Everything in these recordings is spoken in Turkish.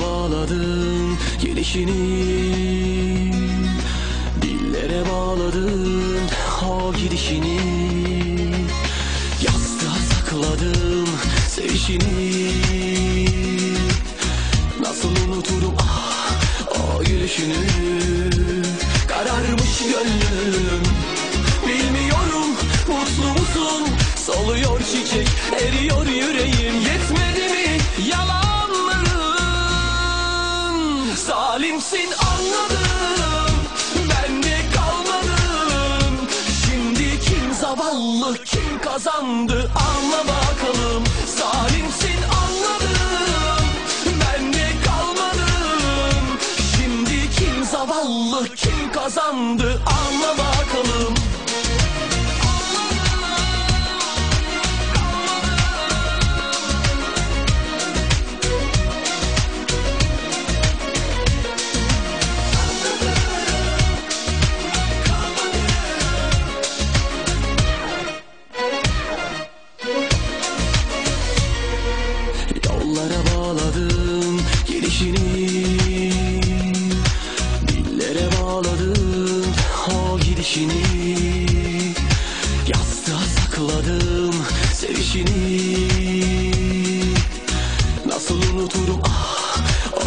bağladım gelişini. Dillere bağladım o gidişini. Yastığa sakladım sevişini. Zalimsin anladım Ben de kalmadım. Şimdi kim zavallı kim kazandı Anla bakalım. Zalimsin anladım Ben de kalmadım. Şimdi kim zavallı kim kazandı Anla bakalım sevişini Nasıl unuturum? Ah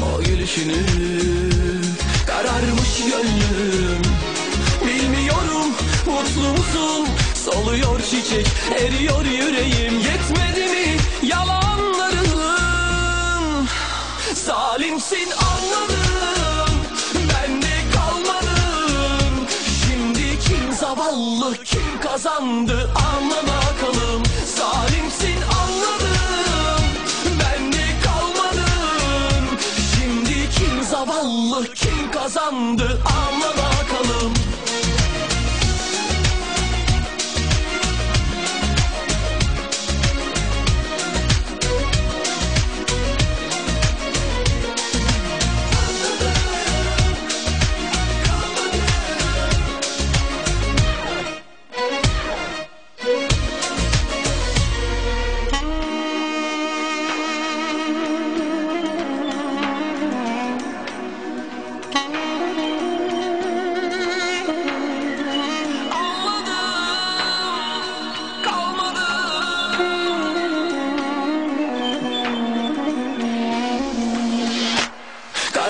o gülüşünü. Kararmış gönlüm. Bilmiyorum mutlu musun? Soluyor çiçek eriyor yüreğim. Yetmedi mi yalanların Zalimsin anladım Ben de kalmadım. Şimdi kim zavallı kim kazandı Anla kim kazandı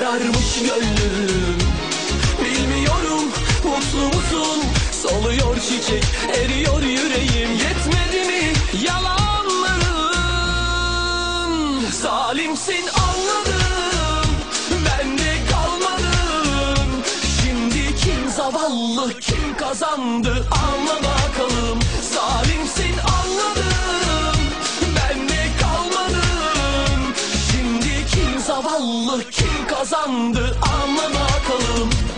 Kararmış gönlüm, bilmiyorum mutlu musun? Soluyor çiçek, eriyor yüreğim, yetmedi mi yalanların? Zalimsin anladım, ben de kalmadım. Şimdi kim zavallı kim kazandı anla bakalım Zalimsin kazandı. Aman akalım.